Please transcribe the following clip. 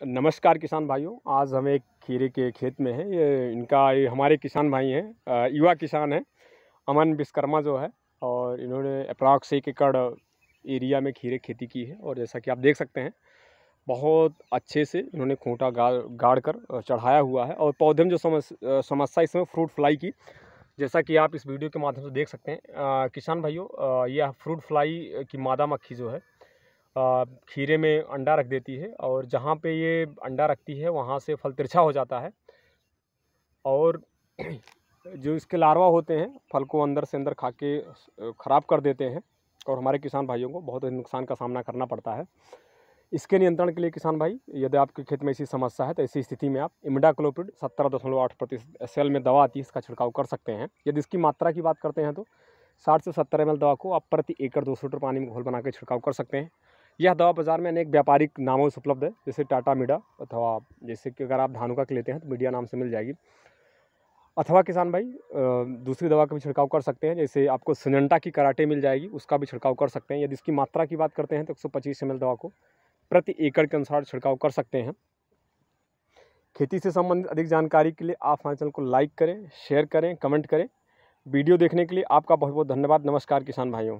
नमस्कार किसान भाइयों, आज हम एक खीरे के खेत में हैं। ये इनका, ये हमारे किसान भाई हैं युवा किसान हैं, अमन विश्वकर्मा जो है, और इन्होंने अप्रॉक्स एक एकड़ एरिया में खीरे खेती की है, और जैसा कि आप देख सकते हैं, बहुत अच्छे से इन्होंने खूंटा गाड़ गाड़ कर चढ़ाया हुआ है, और पौधे में जो समस्या इसमें फ्रूट फ्लाई की, जैसा कि आप इस वीडियो के माध्यम से देख सकते हैं। किसान भाइयों यह फ्रूट फ्लाई की मादा मक्खी जो है खीरे में अंडा रख देती है और जहाँ पे ये अंडा रखती है, वहाँ से फल तिरछा हो जाता है। और जो इसके लार्वा होते हैं, फल को अंदर से अंदर खा के ख़राब कर देते हैं और हमारे किसान भाइयों को बहुत नुकसान का सामना करना पड़ता है। इसके नियंत्रण के लिए किसान भाई, यदि आपके खेत में ऐसी समस्या है तो ऐसी स्थिति में आप इमडा क्लोपिड सत्तर दशमलव आठ प्रतिशत सेल में दवा आती है, इसका छिड़काव कर सकते हैं। यदि इसकी मात्रा की बात करते हैं तो साठ से सत्तर एम दवा को आप प्रति एकड़ दो सौ लीटर पानी में घोल बना के छिड़काव कर सकते हैं। यह दवा बाज़ार में अनेक व्यापारिक नामों से उपलब्ध है, जैसे टाटा मीडा अथवा जैसे कि अगर आप धानुका के लेते हैं तो मीडिया नाम से मिल जाएगी। अथवा किसान भाई दूसरी दवा का भी छिड़काव कर सकते हैं, जैसे आपको सिनेंटा की कराटे मिल जाएगी, उसका भी छिड़काव कर सकते हैं। यदि इसकी मात्रा की बात करते हैं तो एक सौ पच्चीस दवा को प्रति एकड़ के अनुसार छिड़काव कर सकते हैं। खेती से संबंधित अधिक जानकारी के लिए आप हमारे चैनल को लाइक करें, शेयर करें, कमेंट करें। वीडियो देखने के लिए आपका बहुत बहुत धन्यवाद। नमस्कार किसान भाइयों।